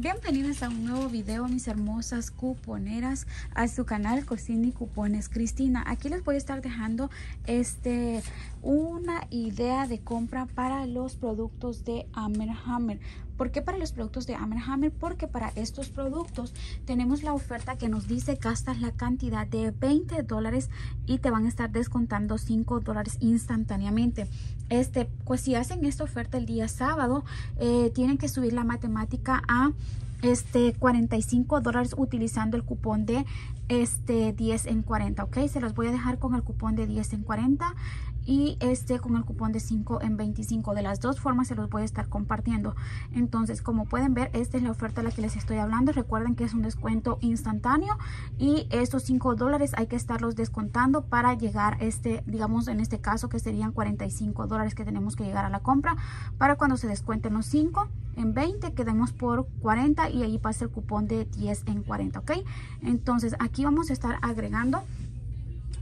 Bienvenidos a un nuevo video mis hermosas cuponeras a su canal Cocina y Cupones Cristina. Aquí les voy a estar dejando este una idea de compra para los productos de Hammer. ¿Por qué para los productos de Hammer Hammer? Porque para estos productos tenemos la oferta que nos dice gastas la cantidad de 20 dólares y te van a estar descontando 5 dólares instantáneamente. Este, pues si hacen esta oferta el día sábado, eh, tienen que subir la matemática a este 45 dólares utilizando el cupón de este 10 en 40 ok se los voy a dejar con el cupón de 10 en 40 y este con el cupón de 5 en 25 de las dos formas se los voy a estar compartiendo. Entonces como pueden ver esta es la oferta a la que les estoy hablando. Recuerden que es un descuento instantáneo y estos 5 dólares hay que estarlos descontando para llegar este digamos en este caso que serían 45 dólares que tenemos que llegar a la compra para cuando se descuenten los 5 en 20 quedemos por 40 y ahí pasa el cupón de 10 en 40 ok entonces aquí vamos a estar agregando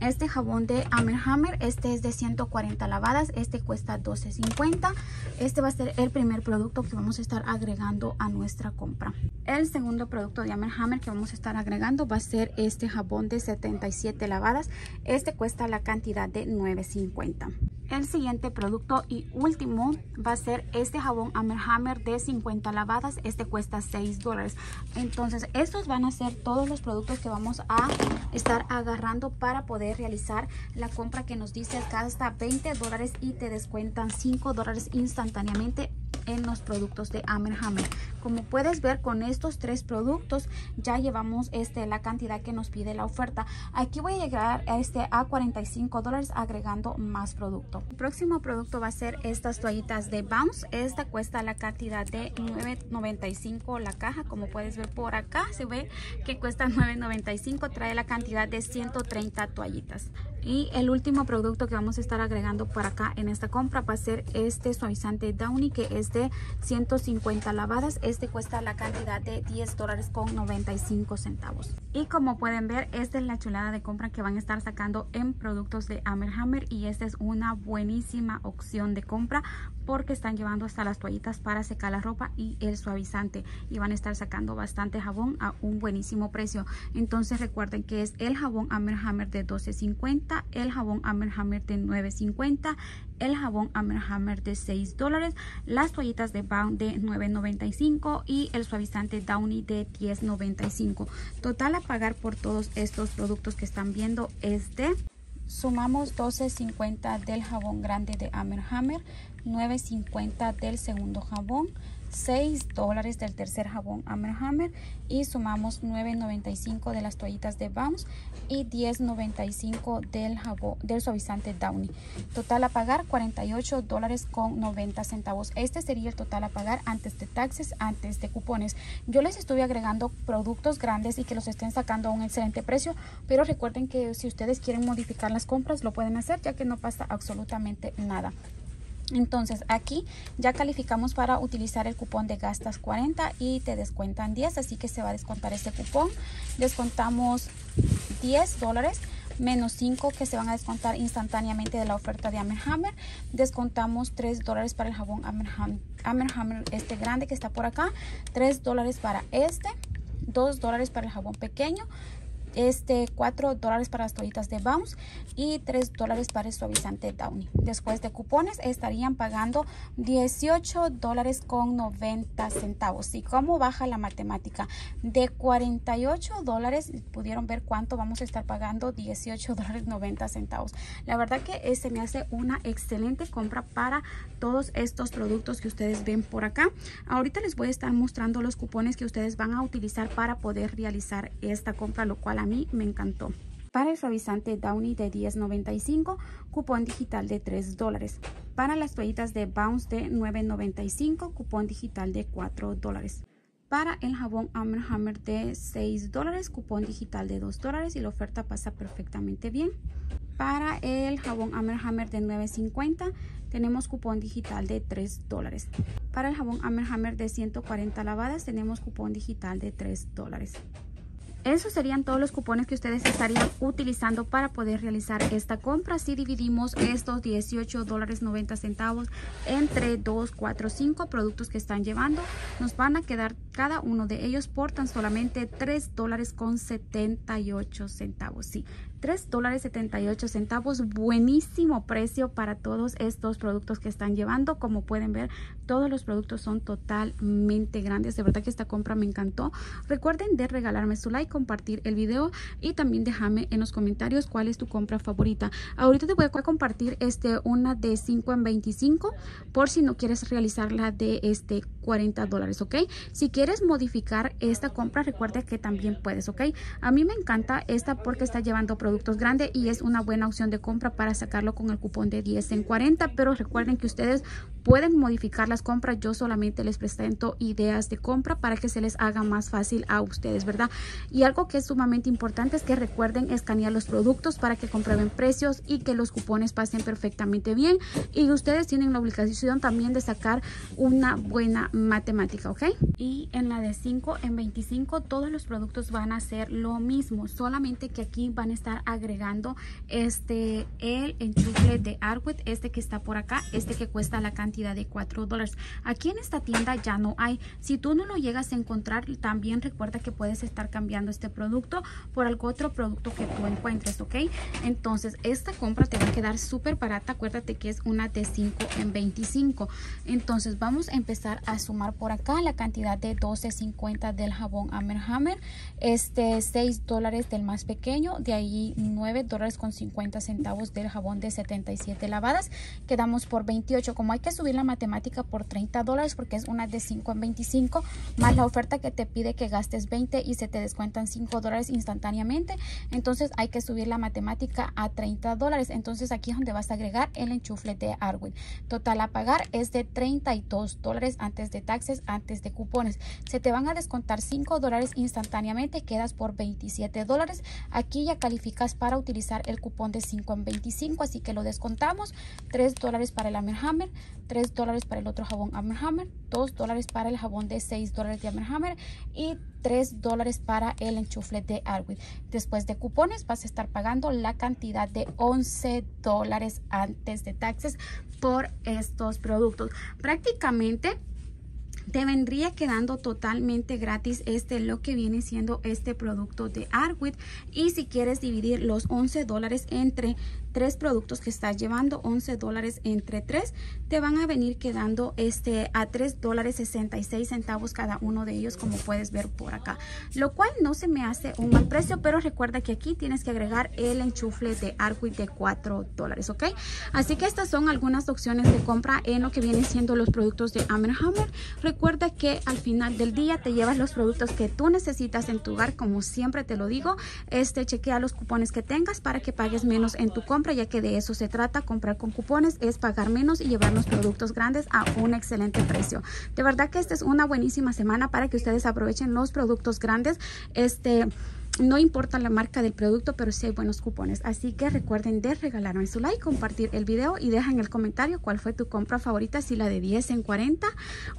este jabón de Hammer este es de 140 lavadas, este cuesta 12.50. Este va a ser el primer producto que vamos a estar agregando a nuestra compra. El segundo producto de Hammer que vamos a estar agregando va a ser este jabón de 77 lavadas. Este cuesta la cantidad de 9.50. El siguiente producto y último va a ser este jabón Hammer Hammer de 50 lavadas. Este cuesta 6 dólares. Entonces estos van a ser todos los productos que vamos a estar agarrando para poder realizar la compra que nos dice gasta 20 dólares y te descuentan 5 dólares instantáneamente en los productos de Hammer Hammer. Como puedes ver con estos tres productos ya llevamos este, la cantidad que nos pide la oferta. Aquí voy a llegar a, este, a 45 dólares agregando más producto. El próximo producto va a ser estas toallitas de Bounce. Esta cuesta la cantidad de 9.95 la caja. Como puedes ver por acá se ve que cuesta 9.95. Trae la cantidad de 130 toallitas. Y el último producto que vamos a estar agregando por acá en esta compra va a ser este suavizante Downy que es de 150 lavadas. Este cuesta la cantidad de 10 dólares con 95 centavos. Y como pueden ver, esta es la chulada de compra que van a estar sacando en productos de Hammer Hammer y esta es una buenísima opción de compra porque están llevando hasta las toallitas para secar la ropa y el suavizante y van a estar sacando bastante jabón a un buenísimo precio. Entonces recuerden que es el jabón Hammer Hammer de 12.50 el jabón Hammer de 9.50, el jabón Hammer de 6 dólares, las toallitas de Bound de 9.95 y el suavizante Downy de 10.95. Total a pagar por todos estos productos que están viendo es de Sumamos 12.50 del jabón grande de Hammer Hammer, 9.50 del segundo jabón, 6 dólares del tercer jabón Hammer Hammer y sumamos 9.95 de las toallitas de Bounce y 10.95 del jabón del suavizante Downy. Total a pagar 48 dólares con 90 centavos. Este sería el total a pagar antes de taxes, antes de cupones. Yo les estoy agregando productos grandes y que los estén sacando a un excelente precio, pero recuerden que si ustedes quieren modificar las compras lo pueden hacer ya que no pasa absolutamente nada. Entonces aquí ya calificamos para utilizar el cupón de gastas 40 y te descuentan 10, así que se va a descontar este cupón. Descontamos 10 dólares menos 5 que se van a descontar instantáneamente de la oferta de Hammer. Descontamos 3 dólares para el jabón Hammer, este grande que está por acá, 3 dólares para este, 2 dólares para el jabón pequeño, este 4 dólares para las toallitas de Bounce y 3 dólares para el suavizante Downy. Después de cupones estarían pagando 18 dólares con 90 centavos. ¿Y cómo baja la matemática? De 48 dólares pudieron ver cuánto vamos a estar pagando 18 dólares 90 centavos. La verdad que este me hace una excelente compra para todos estos productos que ustedes ven por acá. Ahorita les voy a estar mostrando los cupones que ustedes van a utilizar para poder realizar esta compra, lo cual a mí me encantó. Para el suavizante Downy de 10.95, cupón digital de 3 dólares. Para las toallitas de Bounce de 9.95, cupón digital de 4 dólares. Para el jabón Hammer Hammer de 6 dólares, cupón digital de 2 dólares y la oferta pasa perfectamente bien. Para el jabón Hammer Hammer de 9.50 tenemos cupón digital de 3 dólares. Para el jabón Hammer Hammer de 140 lavadas tenemos cupón digital de 3 dólares. Esos serían todos los cupones que ustedes estarían utilizando para poder realizar esta compra. Si dividimos estos 18 dólares 90 centavos entre 2, 4, 5 productos que están llevando, nos van a quedar cada uno de ellos por tan solamente 3 dólares con 78 centavos. Sí, 3 dólares 78 centavos. Buenísimo precio para todos estos productos que están llevando. Como pueden ver, todos los productos son totalmente grandes. De verdad que esta compra me encantó. Recuerden de regalarme su like, compartir el video y también déjame en los comentarios cuál es tu compra favorita. Ahorita te voy a compartir este una de 5 en 25 por si no quieres realizarla de este 40 dólares, ¿ok? Si quieres modificar esta compra, recuerda que también puedes, ¿ok? A mí me encanta esta porque está llevando productos grandes y es una buena opción de compra para sacarlo con el cupón de 10 en 40, pero recuerden que ustedes pueden modificar las compras. Yo solamente les presento ideas de compra para que se les haga más fácil a ustedes, ¿verdad? Y algo que es sumamente importante es que recuerden escanear los productos para que comprueben precios y que los cupones pasen perfectamente bien. Y ustedes tienen la obligación también de sacar una buena matemática, ¿ok? Y en la de 5 en 25 todos los productos van a ser lo mismo, solamente que aquí van a estar agregando este el enchufe de Arwit, este que está por acá, este que cuesta la cantidad de 4 dólares. Aquí en esta tienda ya no hay. Si tú no lo llegas a encontrar, también recuerda que puedes estar cambiando este producto por algún otro producto que tú encuentres, ¿ok? Entonces, esta compra te va a quedar súper barata. Acuérdate que es una de 5 en 25. Entonces, vamos a empezar a sumar por acá la cantidad de 12.50 del jabón Hammer Hammer. Este, 6 dólares del más pequeño. De ahí 9 dólares con 50 centavos del jabón de 77 lavadas. Quedamos por 28. Como hay que subir la matemática por 30 dólares porque es una de 5 en 25 más la oferta que te pide que gastes 20 y se te descuentan 5 dólares instantáneamente entonces hay que subir la matemática a 30 dólares. Entonces aquí es donde vas a agregar el enchufle de Arwin. Total a pagar es de 32 dólares antes de taxes antes de cupones. Se te van a descontar 5 dólares instantáneamente quedas por 27 dólares. Aquí ya calificas para utilizar el cupón de 5 en 25 así que lo descontamos. 3 dólares para el Hammer 3 dólares para el otro jabón Hammer, 2 dólares para el jabón de 6 dólares de Hammer y 3 dólares para el enchufle de Arwin. Después de cupones vas a estar pagando la cantidad de 11 dólares antes de taxes por estos productos. Prácticamente te vendría quedando totalmente gratis este lo que viene siendo este producto de Arwit y si quieres dividir los 11 dólares entre tres productos que estás llevando 11 dólares entre tres te van a venir quedando este a 3 dólares 66 centavos cada uno de ellos como puedes ver por acá. Lo cual no se me hace un mal precio pero recuerda que aquí tienes que agregar el enchufle de Arquid de 4 dólares ok así que estas son algunas opciones de compra en lo que vienen siendo los productos de Hammer. Recuerda que al final del día te llevas los productos que tú necesitas en tu hogar como siempre te lo digo. Este chequea los cupones que tengas para que pagues menos en tu compra ya que de eso se trata, comprar con cupones es pagar menos y llevar los productos grandes a un excelente precio. De verdad que esta es una buenísima semana para que ustedes aprovechen los productos grandes. Este no importa la marca del producto, pero sí hay buenos cupones. Así que recuerden de regalarme su like, compartir el video y deja en el comentario cuál fue tu compra favorita, si la de 10 en 40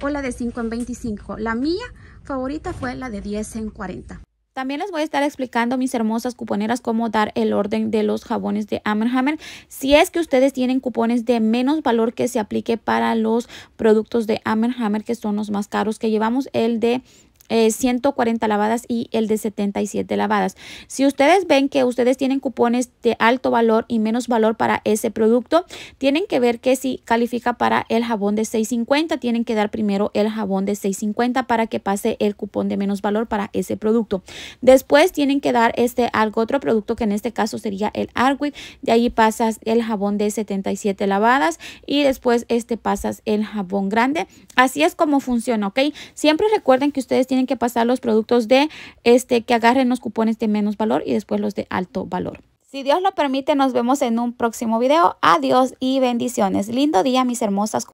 o la de 5 en 25. La mía favorita fue la de 10 en 40. También les voy a estar explicando, mis hermosas cuponeras, cómo dar el orden de los jabones de Hammer. Si es que ustedes tienen cupones de menos valor que se aplique para los productos de Hammer que son los más caros que llevamos, el de 140 eh, lavadas y el de 77 lavadas. Si ustedes ven que ustedes tienen cupones de alto valor y menos valor para ese producto, tienen que ver que si califica para el jabón de 6.50, tienen que dar primero el jabón de 6.50 para que pase el cupón de menos valor para ese producto. Después tienen que dar este algo otro producto que en este caso sería el Arwit. De ahí pasas el jabón de 77 lavadas y después este pasas el jabón grande. Así es como funciona, ¿ok? Siempre recuerden que ustedes tienen tienen que pasar los productos de este que agarren los cupones de menos valor y después los de alto valor. Si Dios lo permite, nos vemos en un próximo video. Adiós y bendiciones. Lindo día, mis hermosas.